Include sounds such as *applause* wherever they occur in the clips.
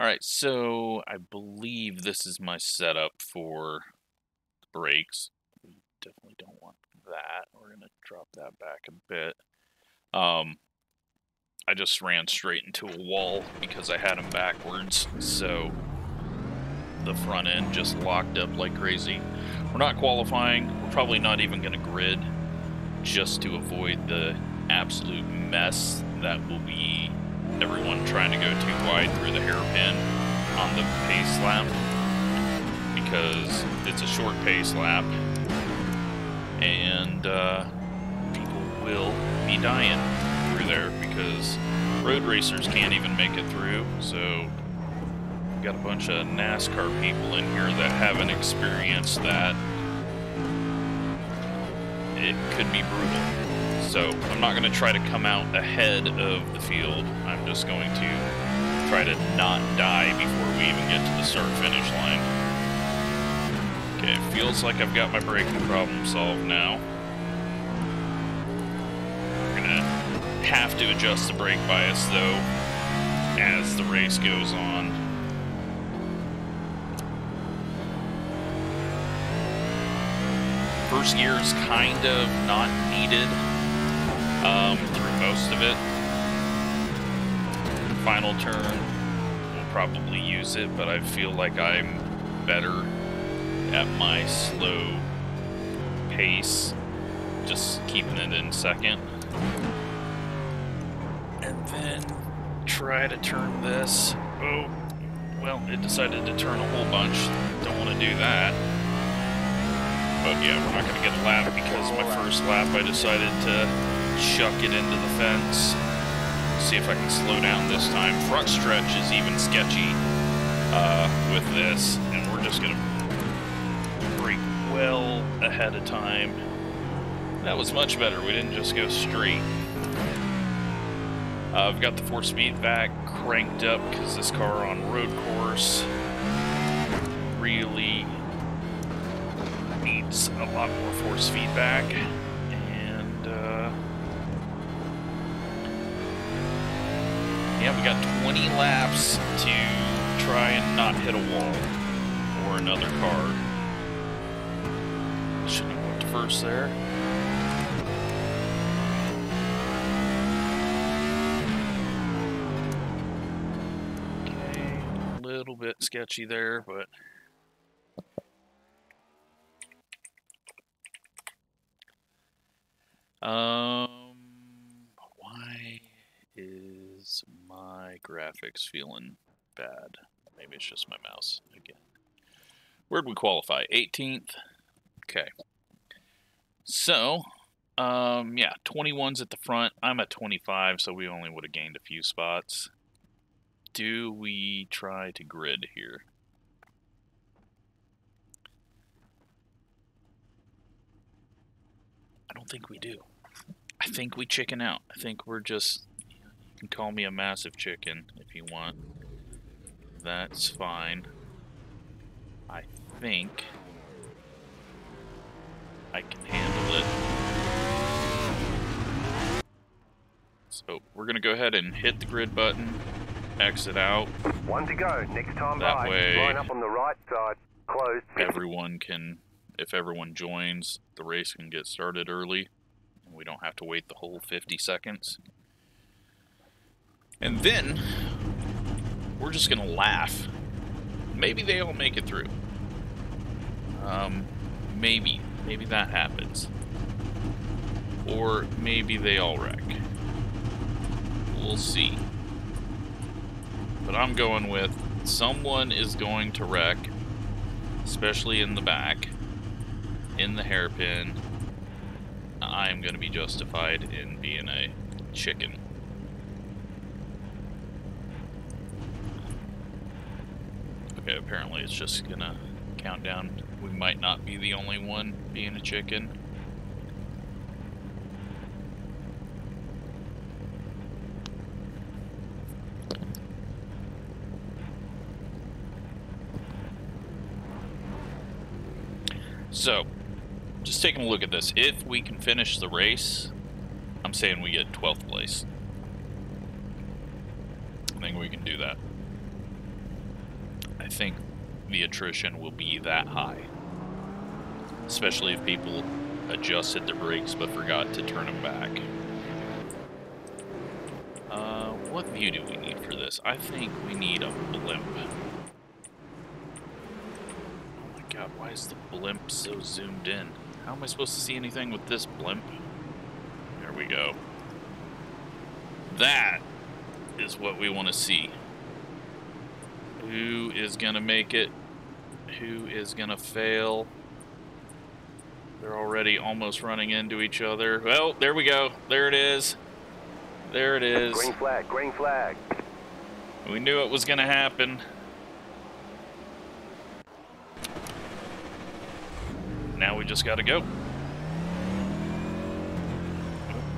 Alright, so I believe this is my setup for the brakes. We definitely don't want that. We're going to drop that back a bit. Um, I just ran straight into a wall because I had them backwards, so the front end just locked up like crazy. We're not qualifying. We're probably not even going to grid just to avoid the absolute mess that will be everyone trying to go too wide through the hairpin on the pace lap because it's a short pace lap and uh, people will be dying through there because road racers can't even make it through so we've got a bunch of NASCAR people in here that haven't experienced that. It could be brutal so I'm not going to try to come out ahead of the field. I'm just going to try to not die before we even get to the start-finish line. Okay, it feels like I've got my braking problem solved now. We're going to have to adjust the brake bias, though, as the race goes on. First gear is kind of not needed um, through most of it. Final turn, we'll probably use it, but I feel like I'm better at my slow pace, just keeping it in second. And then try to turn this. Oh, well, it decided to turn a whole bunch. Don't want to do that. But yeah, we're not going to get a lap because my first lap I decided to chuck it into the fence. See if I can slow down this time. Front stretch is even sketchy uh, with this, and we're just going to brake well ahead of time. That was much better. We didn't just go straight. Uh, I've got the force feedback cranked up because this car on road course really needs a lot more force feedback. Yeah, we got 20 laps to try and not hit a wall or another car. Shouldn't have went first there. Okay, a little bit sketchy there, but um my graphics feeling bad. Maybe it's just my mouse again. Where'd we qualify? 18th? Okay. So, um, yeah, 21's at the front. I'm at 25, so we only would have gained a few spots. Do we try to grid here? I don't think we do. I think we chicken out. I think we're just can call me a massive chicken if you want. That's fine. I think I can handle it. So we're gonna go ahead and hit the grid button, exit out. One to go. Next time that by. way, line up on the right side. Closed. Everyone can, if everyone joins, the race can get started early, and we don't have to wait the whole 50 seconds. And then, we're just going to laugh. Maybe they all make it through. Um, maybe. Maybe that happens. Or maybe they all wreck. We'll see. But I'm going with someone is going to wreck, especially in the back, in the hairpin. I'm going to be justified in being a chicken. Okay, apparently it's just gonna count down. We might not be the only one being a chicken. So, just taking a look at this. If we can finish the race, I'm saying we get 12th place. I think we can do that. Think the attrition will be that high. Especially if people adjusted their brakes but forgot to turn them back. Uh, what view do we need for this? I think we need a blimp. Oh my god, why is the blimp so zoomed in? How am I supposed to see anything with this blimp? There we go. That is what we want to see. Who is going to make it? Who is going to fail? They're already almost running into each other. Well, there we go. There it is. There it is. Green flag, green flag. We knew it was going to happen. Now we just got to go.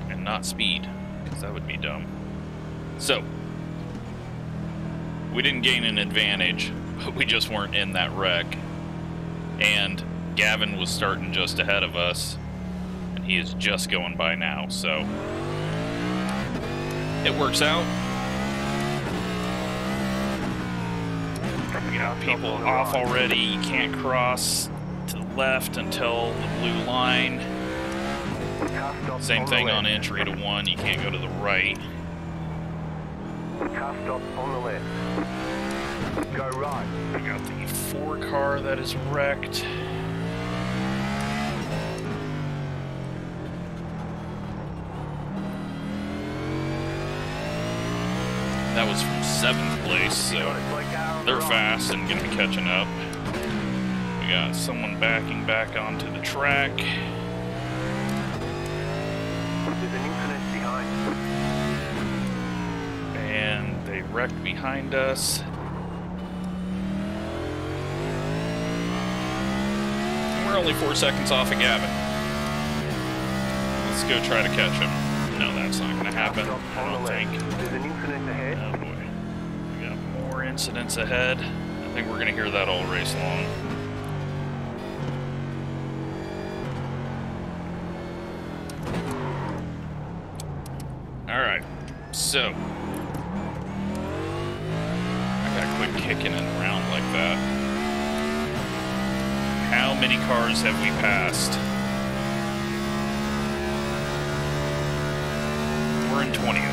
And not speed, because that would be dumb. So, we didn't gain an advantage, but we just weren't in that wreck. And Gavin was starting just ahead of us, and he is just going by now, so it works out. We got people off already. You can't cross to the left until the blue line. Same thing on entry to one. You can't go to the right. Car stop on the left. Go right. We got the four car that is wrecked. That was from seventh place, so they're fast and gonna be catching up. We got someone backing back onto the track. And they wrecked behind us. And we're only four seconds off of Gavin. Let's go try to catch him. No, that's not going to happen. I don't think. There's an incident ahead. Oh boy. We got more incidents ahead. I think we're going to hear that all race long. Alright, so. I gotta quit kicking it around like that. How many cars have we passed? We're in 20th.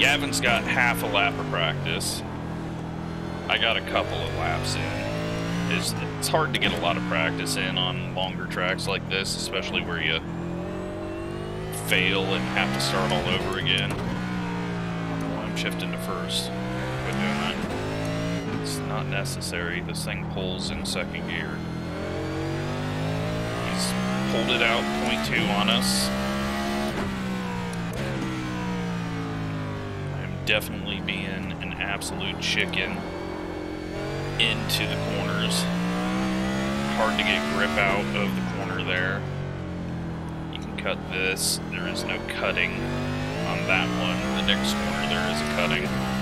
Gavin's got half a lap of practice. I got a couple of laps in. It's, it's hard to get a lot of practice in on longer tracks like this, especially where you fail and have to start all over again. I I'm shifting to first. Quit doing that. Not necessary. This thing pulls in second gear. He's pulled it out point two on us. I'm definitely being an absolute chicken into the corners. Hard to get grip out of the corner there. You can cut this. There is no cutting on that one. The next corner there is a cutting.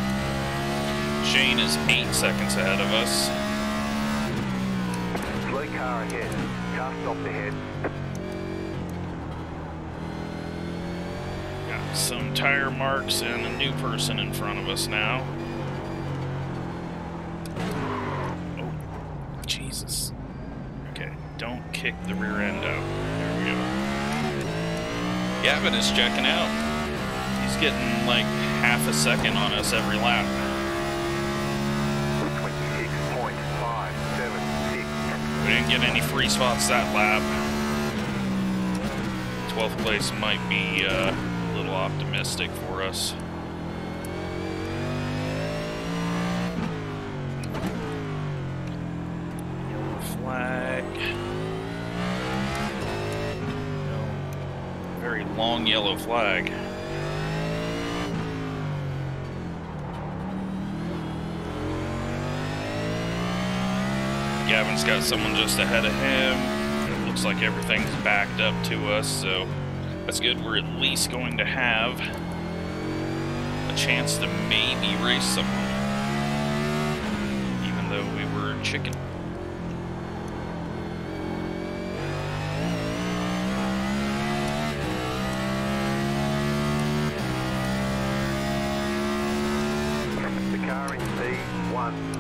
Shane is eight seconds ahead of us. Slow car ahead. Car stop ahead. Got some tire marks and a new person in front of us now. Oh, Jesus. Okay, don't kick the rear end out. There we go. Gavin is checking out. He's getting like half a second on us every lap. 26.576. We didn't get any free spots that lap. 12th place might be uh, a little optimistic for us. Yellow flag. No. Very long yellow flag. Gavin's got someone just ahead of him. It looks like everything's backed up to us, so that's good. We're at least going to have a chance to maybe race someone. Even though we were chicken.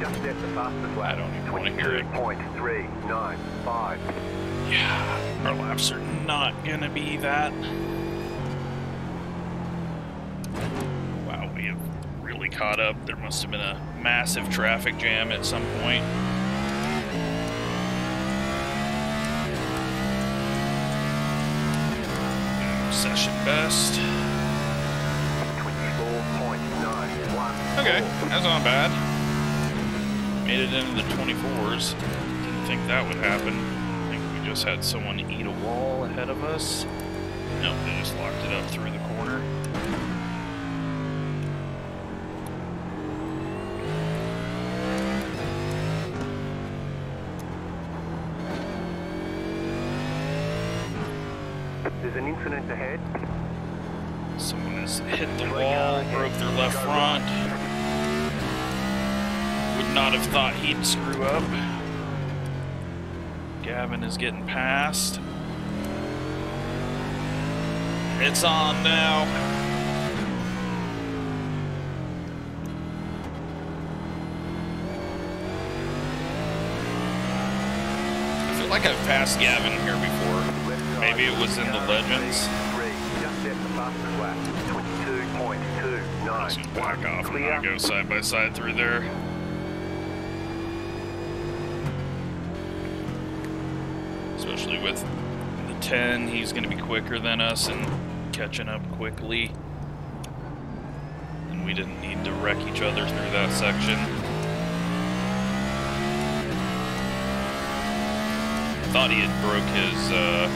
Just set the fastest lap. I don't even wanna hear it. 22.395. Yeah, our laps are not gonna be that. Wow, we have really caught up. There must have been a massive traffic jam at some point. Session best. 24.91. Okay, that's not bad. Made it into the 24s. Didn't think that would happen. I think we just had someone eat a wall ahead of us. No, they just locked it up through the corner. There's an incident ahead. Someone has hit the wall, broke their left front. Not have thought he'd screw up. Gavin is getting past. It's on now. I feel like I've passed Gavin here before. Maybe it was in the Legends. Just set the fastest lap. Let's 22.291. back off and go side by side through there. With the 10, he's going to be quicker than us and catching up quickly. And we didn't need to wreck each other through that section. Thought he had broke his uh,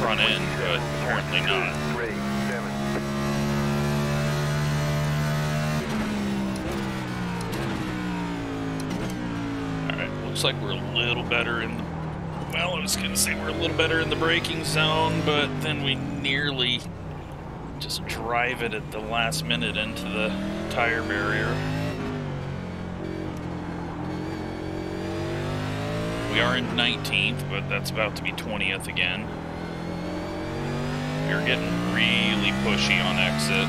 front end, but apparently not. Alright, looks like we're a little better in the. Well, I was gonna say we're a little better in the braking zone, but then we nearly just drive it at the last minute into the tire barrier. We are in 19th, but that's about to be 20th again. We're getting really pushy on exit.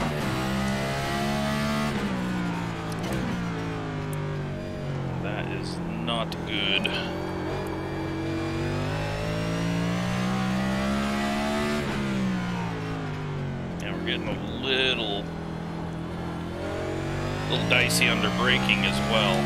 That is not good. And we're getting a little, little dicey under braking as well.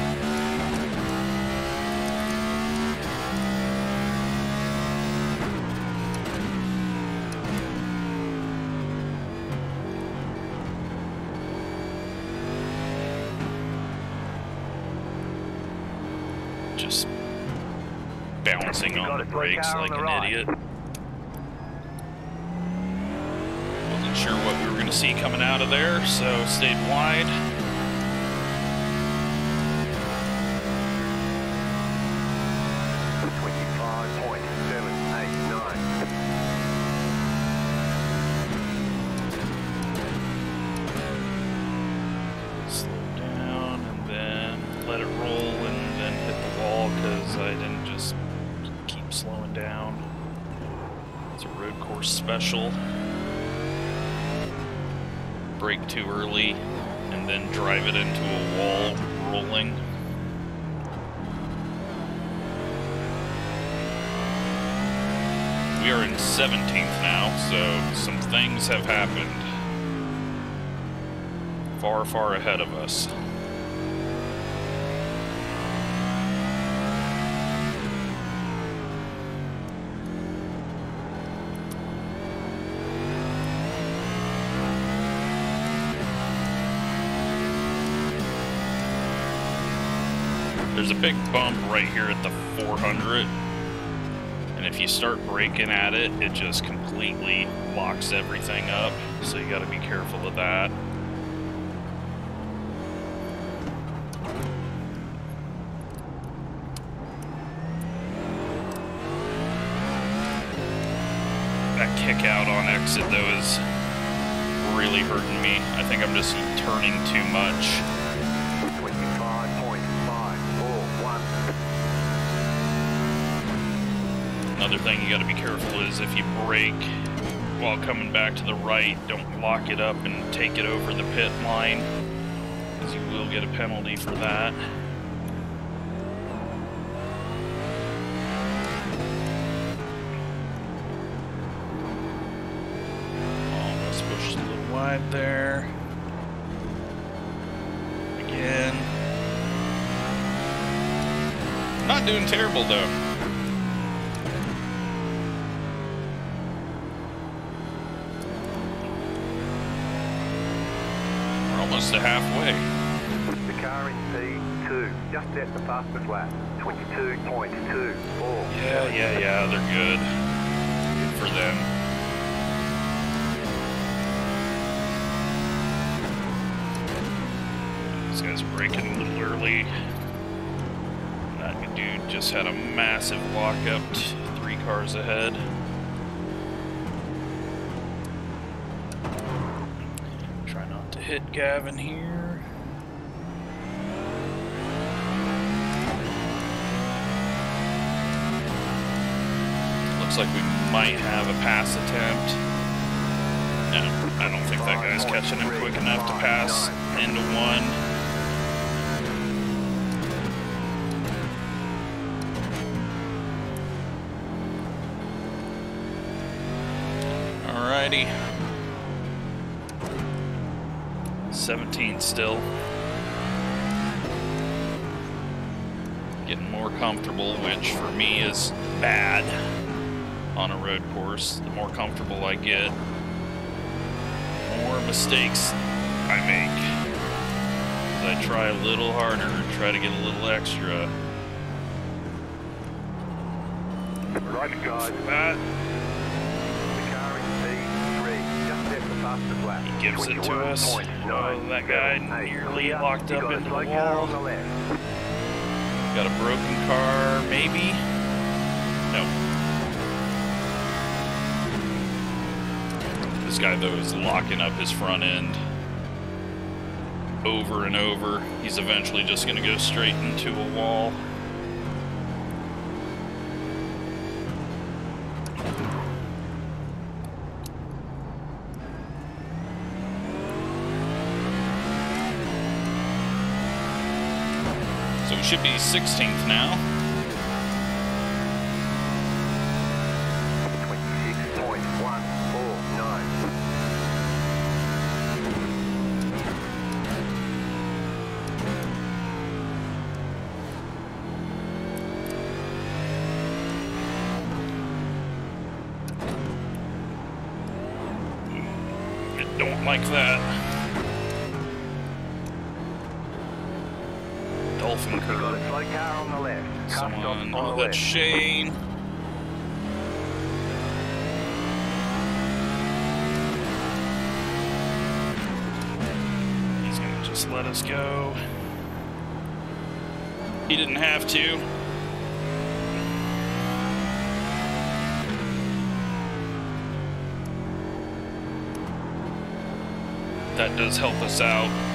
Just bouncing on the brakes like an idiot. Wasn't sure what we were going to see coming out of there, so stayed wide. Course special. Brake too early and then drive it into a wall rolling. We are in 17th now, so some things have happened far, far ahead of us. There's a big bump right here at the 400. And if you start braking at it, it just completely locks everything up. So you got to be careful of that. That kick out on exit though is really hurting me. I think I'm just turning too much. Another thing you got to be careful is if you brake while coming back to the right, don't lock it up and take it over the pit line. because you will get a penalty for that. Almost pushed a little wide there. Again. Not doing terrible though. P2 just set the fastest lap. 22.24. Yeah, yeah, yeah, they're good. Good for them. These guys are braking a little early. That dude just had a massive lockup, three cars ahead. Try not to hit Gavin here. Looks like we might have a pass attempt. I don't think that guy's catching him quick enough to pass into one. Alrighty. 17 still. Getting more comfortable, which for me is bad on a road course. The more comfortable I get, the more mistakes I make. As I try a little harder, try to get a little extra. Right, guys. That The car in P3 just set the fastest lap. He gives it to us. Oh, that guy nearly locked up into the wall. on the left. got a broken car, maybe? This guy, though, is locking up his front end over and over. He's eventually just going to go straight into a wall. So we should be 16th now. That's. Shane. He's gonna just let us go. He didn't have to. That does help us out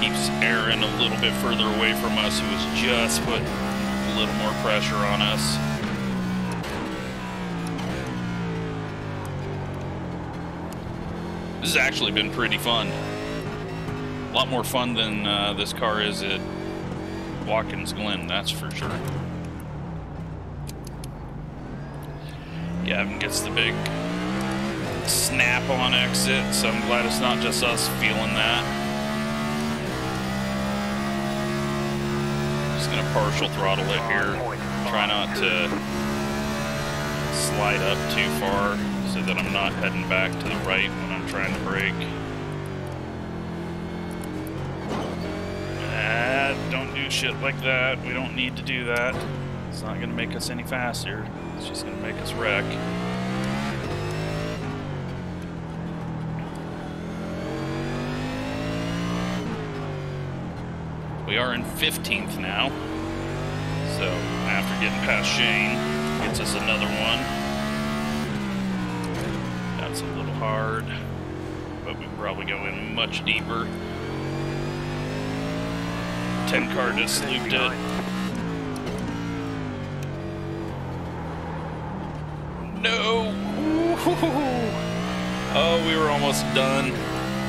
keeps Aaron a little bit further away from us, who was just put a little more pressure on us. This has actually been pretty fun. A lot more fun than uh, this car is at Watkins Glen, that's for sure. Gavin gets the big snap on exit, so I'm glad it's not just us feeling that. Just gonna partial throttle it here. Try not to slide up too far so that I'm not heading back to the right when I'm trying to brake. Ah, don't do shit like that. We don't need to do that. It's not gonna make us any faster. It's just gonna make us wreck. We are in 15th now. Getting past Shane, gets us another one. That's a little hard, but we probably go in much deeper. 10 car just looped it. No! *laughs* Oh, we were almost done.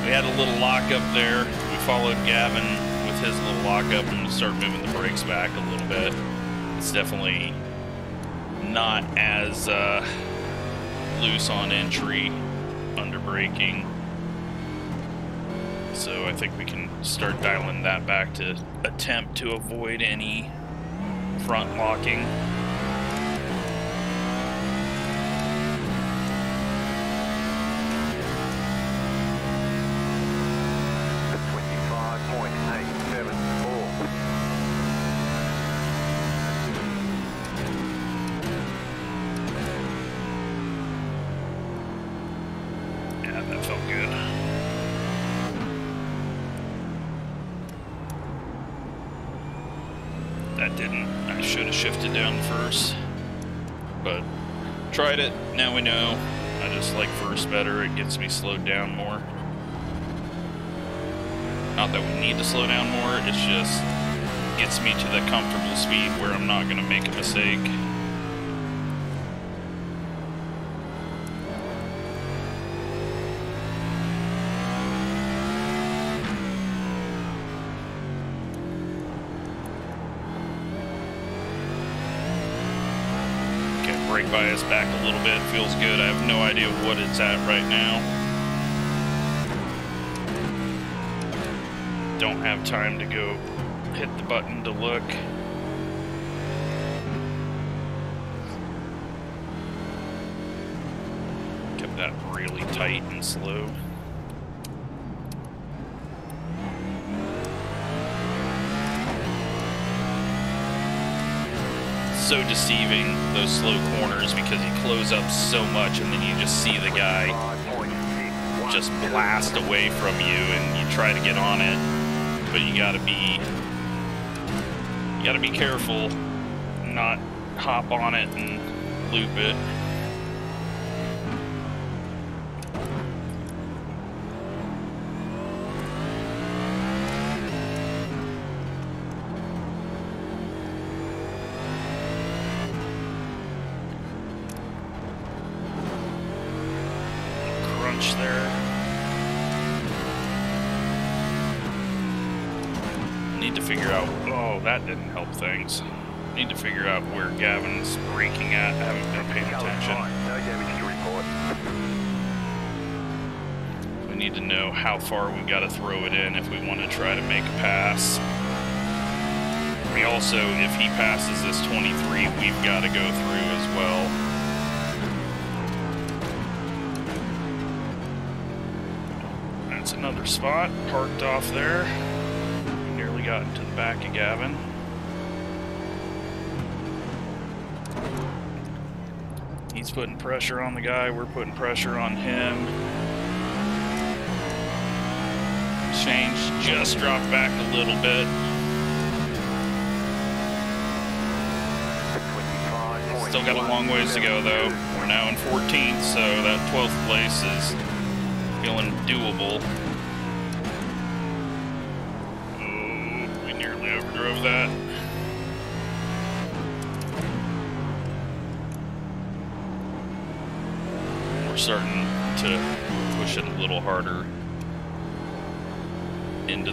We had a little lock up there. We followed Gavin with his little lockup and start moving the brakes back a little bit. It's definitely not as uh, loose on entry under braking. So I think we can start dialing that back to attempt to avoid any front locking. Shifted down first. But tried it. Now we know. I just like first better. It gets me slowed down more. Not that we need to slow down more. It's just gets me to the comfortable speed where I'm not going to make a mistake. Bias back a little bit. Feels good. I have no idea what it's at right now. Don't have time to go hit the button to look. Kept that really tight and slow. So deceiving those slow corners because you close up so much and then you just see the guy just blast away from you and you try to get on it. But you gotta be you gotta be careful not hop on it and loop it how far we got to throw it in if we want to try to make a pass. We also, if he passes this 23, we've got to go through as well. That's another spot, parked off there. Nearly got into the back of Gavin. He's putting pressure on the guy, we're putting pressure on him. Shane just dropped back a little bit. 25.1. Still got a long ways to go though. We're now in 14th, so that 12th place is feeling doable. Oh, we nearly overdrove that. We're starting to push it a little harder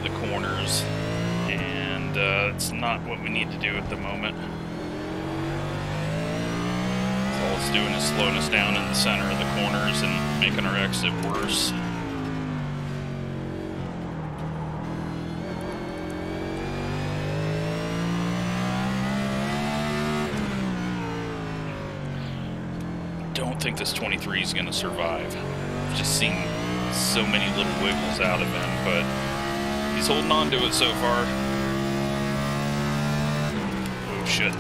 the corners, and uh, it's not what we need to do at the moment. All it's doing is slowing us down in the center of the corners and making our exit worse. Don't think this 23 is going to survive. I've just seen so many little wiggles out of him, but he's holding on to it so far. Oh shit.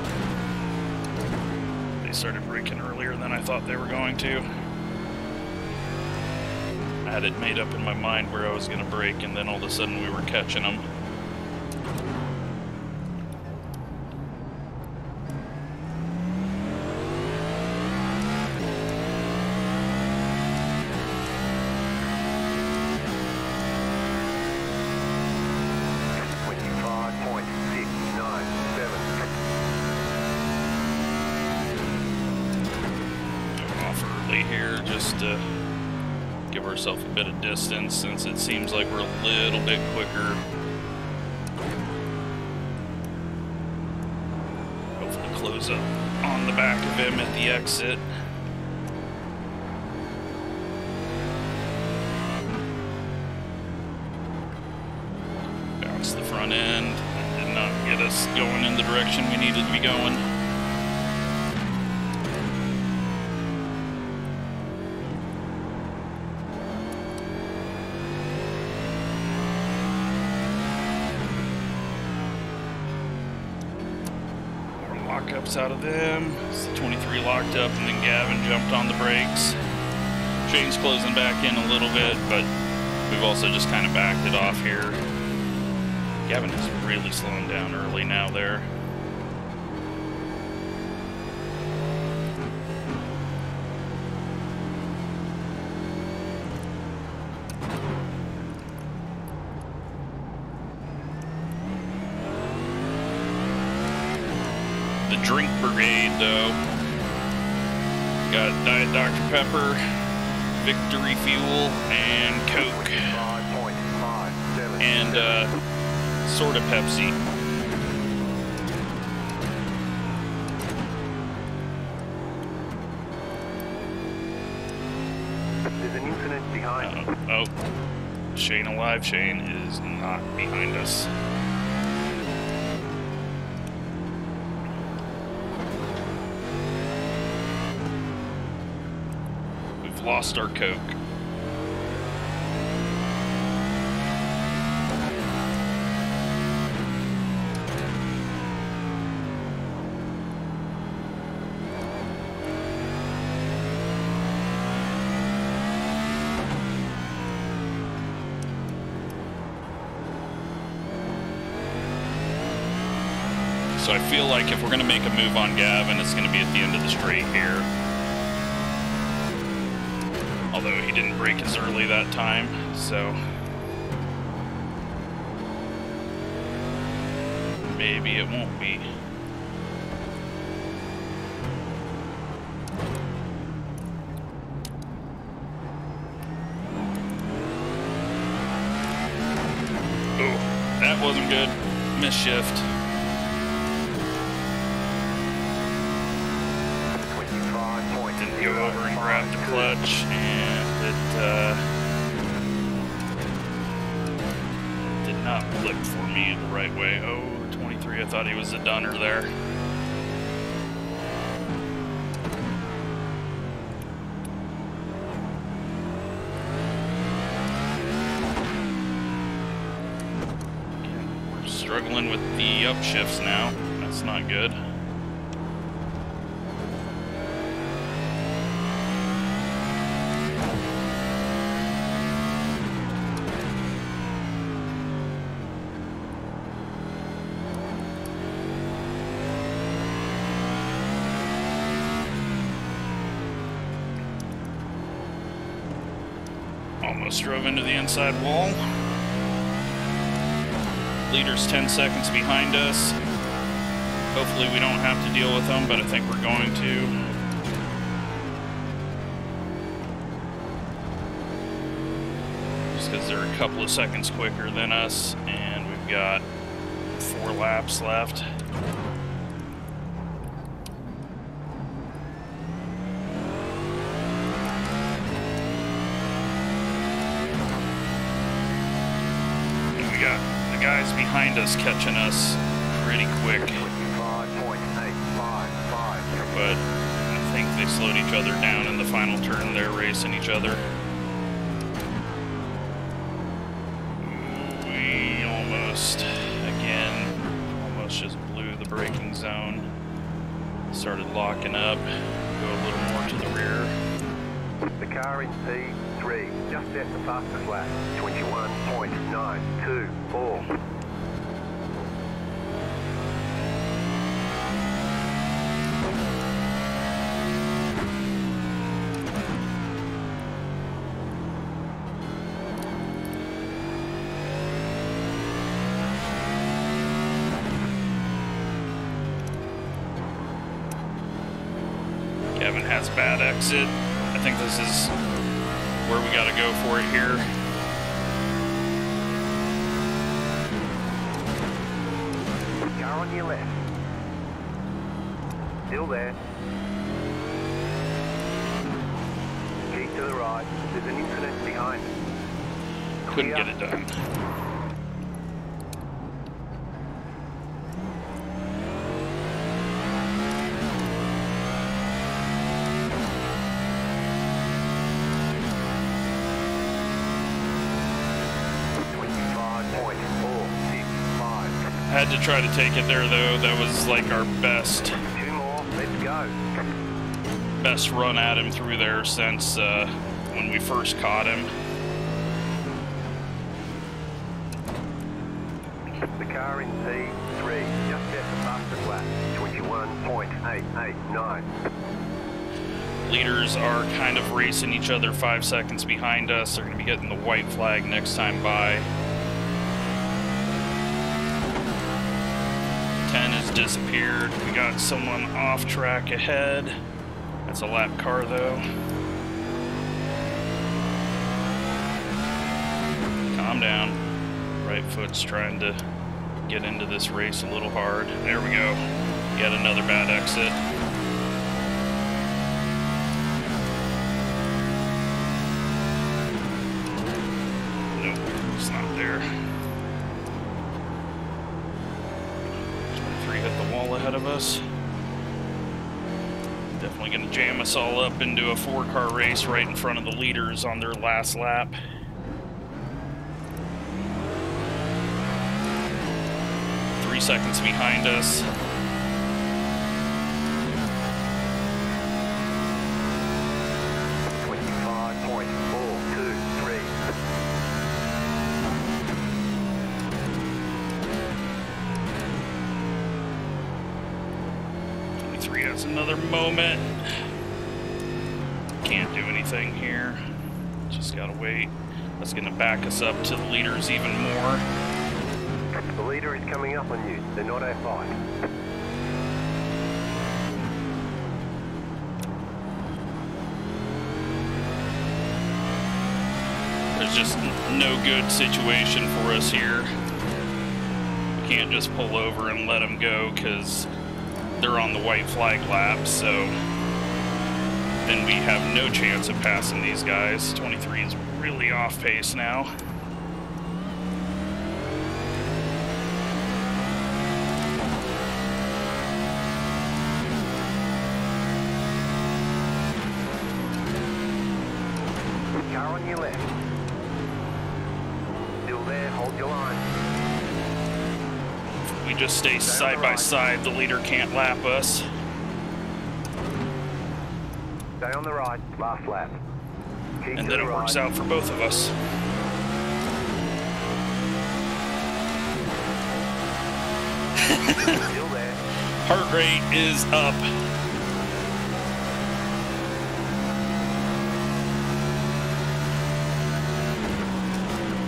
They started braking earlier than I thought they were going to. I had it made up in my mind where I was going to brake, and then all of a sudden we were catching them. The back of him at the exit. Bounce the front end. Did not get us going in the direction we needed to be going. Out of them. It's the 23 locked up, and then Gavin jumped on the brakes. Shane's closing back in a little bit, but we've also just kind of backed it off here. Gavin is really slowing down early now there. Pepper, Victory Fuel, and Coke, and uh, sort of Pepsi. There's an incident behind Uh, oh, Shane alive. Shane is not behind us. Our Coke. So I feel like if we're going to make a move on Gavin, it's going to be at the end of the straight here. Although he didn't break as early that time, so maybe it won't be. Oh, that wasn't good. Misshift. 25 Didn't go over and grab the clutch, for me the right way. Oh, 23, I thought he was a dunner there. We're struggling with the upshifts now. That's not good. Almost drove into the inside wall. Leader's 10 seconds behind us. Hopefully we don't have to deal with them, but I think we're going to. Just because they're a couple of seconds quicker than us, and we've got four laps left. And we got the us catching us pretty quick, but I think they slowed each other down in the final turn. They're racing each other. We almost, again, almost just blew the braking zone. Started locking up, go a little more to the rear. The car in P3 just set the fastest lap. 21.924. exit. I think this is where we got to go for it here. Car on your left. Still there. Keep to the right. There's an incident behind. Couldn't get it done. Twenty-five point four six five. Had to try to take it there though. That was like our best Two more. Let's go. best run at him through there since uh, when we first caught him. The car in P3 just at the fastest lap. Twenty-one point eight eight nine. Leaders are kind of racing each other five seconds behind us. They're going to be getting the white flag next time by. Disappeared. We got someone off track ahead. That's a lap car though. Calm down. Right foot's trying to get into this race a little hard. There we go. Yet another bad exit. Us all up into a four car race right in front of the leaders on their last lap. Three seconds behind us. Twenty-five point four two three. 23 has another moment. Can't do anything here. Just gotta wait. That's gonna back us up to the leaders even more. The leader is coming up on you. They're not A5. There's just no good situation for us here. We can't just pull over and let them go because they're on the white flag lap, so then we have no chance of passing these guys. 23 is really off pace now. Car on your left. Still there. Hold your line. We just stay side by side, the leader can't lap us. Stay on the right. Last lap. Keep And then the it works right. out for both of us. Heart rate is up.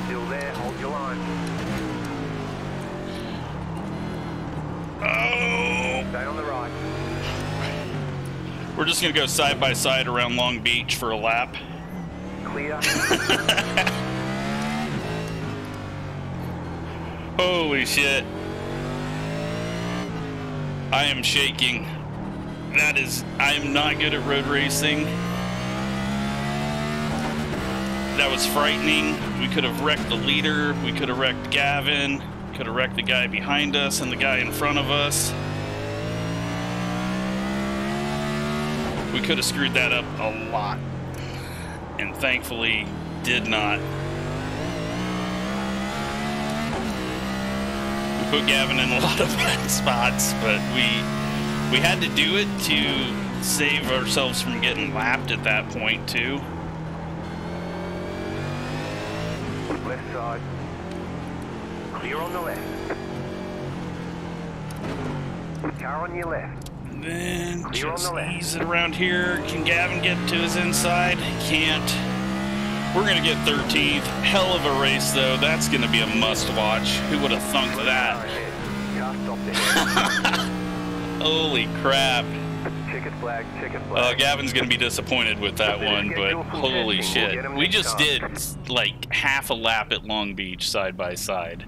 Still there. Hold your line. Oh! Stay on the right. We're just gonna go side by side around Long Beach for a lap. Clear. *laughs* Holy shit. I am shaking. That is, I am not good at road racing. That was frightening. We could have wrecked the leader. We could have wrecked Gavin. Could have wrecked the guy behind us and the guy in front of us. We could have screwed that up a lot. And thankfully, did not. We put Gavin in a *laughs* lot of bad spots, but we we had to do it to save ourselves from getting lapped at that point too. Left side. Clear on the left. Car on your left. And then just the ease it around here. Can Gavin get to his inside? Can't. We're gonna get 13th. Hell of a race though. That's gonna be a must watch. Who would have thunk that? ahead. Car stopped ahead. Holy crap. Checkered flag, checkered Uh. Gavin's gonna be disappointed with that one, but holy shit. We just did like half a lap at Long Beach side by side.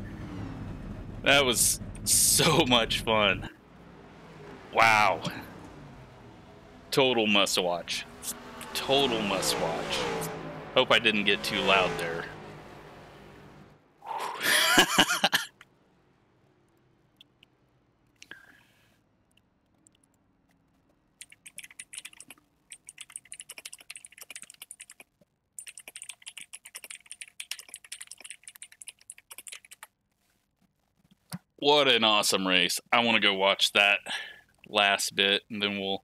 That was so much fun. Wow. Total must watch. Total must watch. Hope I didn't get too loud there. *laughs* What an awesome race. I want to go watch that last bit and then we'll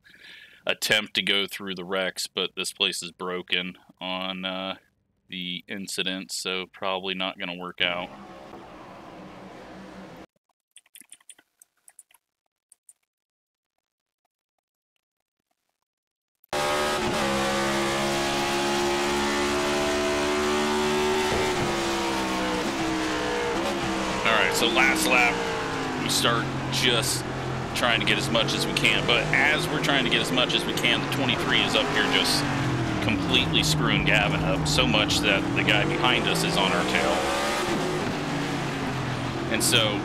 attempt to go through the wrecks, but this place is broken on uh, the incident, so probably not going to work out. Alright, so last lap, we start just trying to get as much as we can. But as we're trying to get as much as we can, the 23 is up here just completely screwing Gavin up so much that the guy behind us is on our tail. And so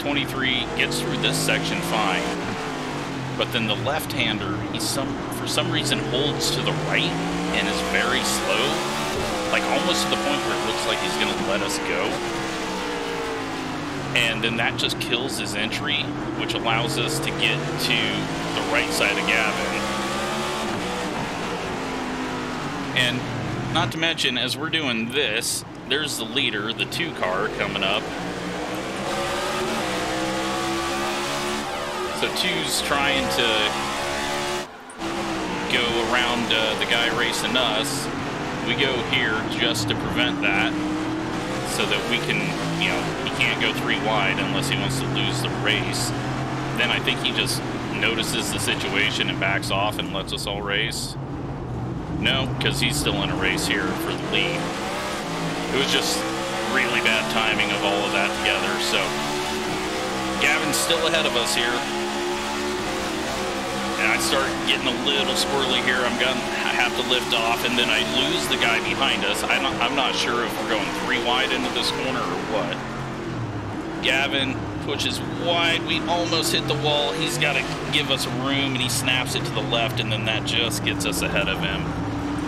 23 gets through this section fine. But then the left-hander, he some for some reason holds to the right and is very slow, like almost to the point where it looks like he's to let us go and then that just kills his entry, which allows us to get to the right side of Gavin. And not to mention, as we're doing this, there's the leader, the two car, coming up. So two's trying to go around uh, the guy racing us. We go here just to prevent that so that we can, you know, he can't go three wide unless he wants to lose the race. Then I think he just notices the situation and backs off and lets us all race. No, because he's still in a race here for the lead. It was just really bad timing of all of that together, so Gavin's still ahead of us here. And I start getting a little squirrely here. I'm gonna have to lift off, and then I lose the guy behind us. I'm not, I'm not sure if we're going three wide into this corner or what. Gavin pushes wide. We almost hit the wall. He's got to give us room, and he snaps it to the left, and then that just gets us ahead of him.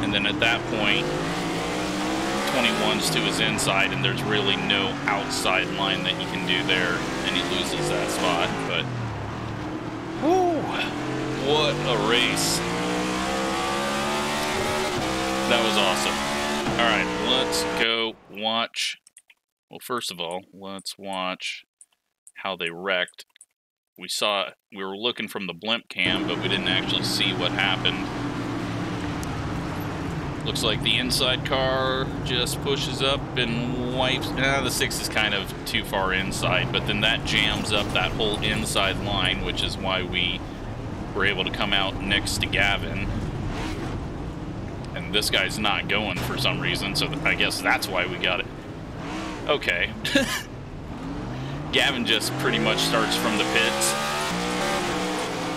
And then at that point, 21's to his inside, and there's really no outside line that he can do there, and he loses that spot. But, whoo, what a race! That was awesome. All right, let's go watch. Well, first of all, let's watch how they wrecked. We saw, we were looking from the blimp cam, but we didn't actually see what happened. Looks like the inside car just pushes up and wipes. Nah, the six is kind of too far inside, but then that jams up that whole inside line, which is why we were able to come out next to Gavin. And this guy's not going for some reason, so I guess that's why we got it. Okay. *laughs* Gavin just pretty much starts from the pits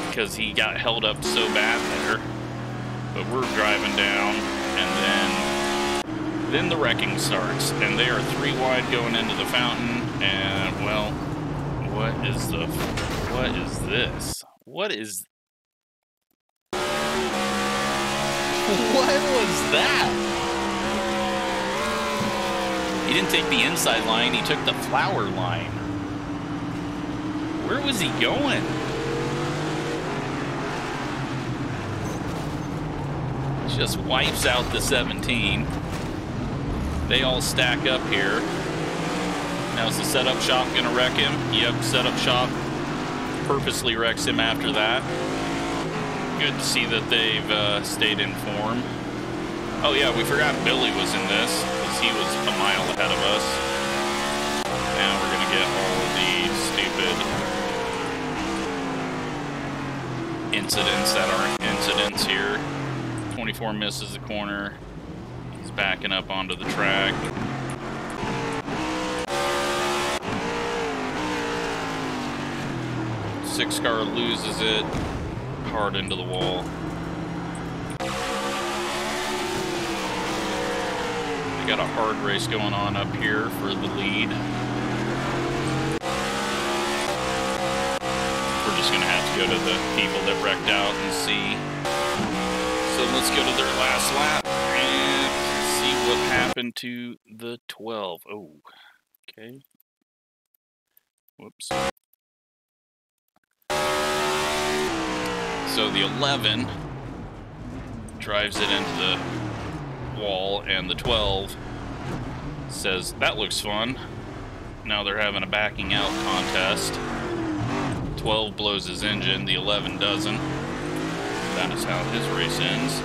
because he got held up so bad there. But we're driving down, and then then the wrecking starts, and they are three wide going into the fountain. And well, what is the what is this? What is *laughs* what was that? He didn't take the inside line, he took the flower line. Where was he going? Just wipes out the 17. They all stack up here. Now is the setup shop gonna wreck him? Yep, setup shop purposely wrecks him after that. Good to see that they've uh, stayed in form. Oh yeah, we forgot Billy was in this, because he was a mile ahead of us. Now we're gonna get all the stupid incidents that aren't incidents here. 24 misses the corner. He's backing up onto the track. Six car loses it. Hard into the wall. We got a hard race going on up here for the lead. We're just gonna have to go to the people that wrecked out and see. So let's go to their last lap and see what happened to the 12. Oh, okay. Whoops. So the 11 drives it into the wall, and the 12 says, That looks fun. Now they're having a backing out contest. 12 blows his engine, the 11 doesn't. That is how his race ends.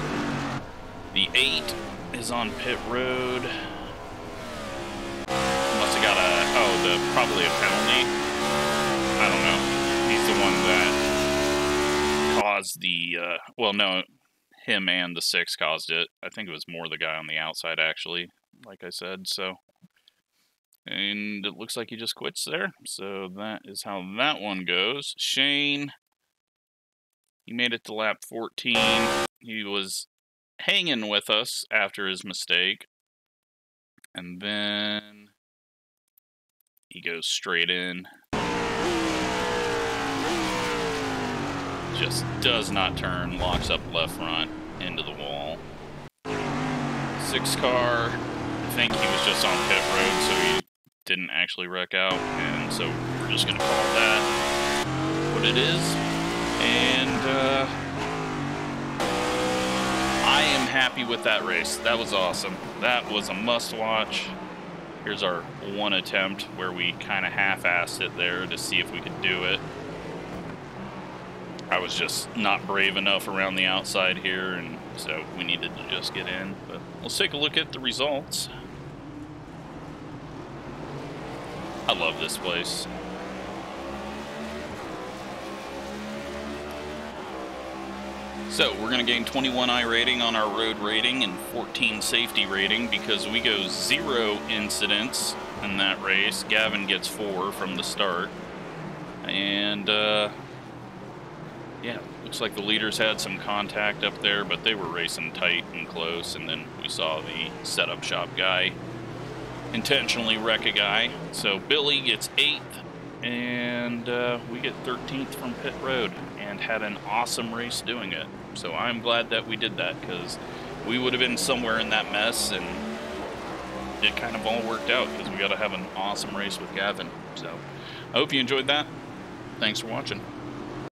The 8 is on pit road. Must have got a, oh, the probably a penalty. I don't know. He's the one that caused the, uh, well, no, him and the 6 caused it. I think it was more the guy on the outside, actually, like I said, so. And it looks like he just quits there. So that is how that one goes. Shane, he made it to lap 14. He was hanging with us after his mistake. And then he goes straight in. Just does not turn, locks up left front into the wall. Six car, I think he was just on pit road, so he didn't actually wreck out, and so we're just gonna call that what it is. And uh, I am happy with that race. That was awesome. That was a must-watch. Here's our one attempt where we kind of half-assed it there to see if we could do it. I was just not brave enough around the outside here, and so we needed to just get in. But let's take a look at the results. I love this place. So we're going to gain 21 iRating on our road rating and 14 safety rating because we go zero incidents in that race. Gavin gets four from the start. And uh, yeah, looks like the leaders had some contact up there, but they were racing tight and close. And then we saw the setup shop guy intentionally wreck a guy. So Billy gets eighth, and uh, we get 13th from pit road, and had an awesome race doing it. So I'm glad that we did that because we would have been somewhere in that mess, and it kind of all worked out because we got to have an awesome race with Gavin. So I hope you enjoyed that. Thanks for watching.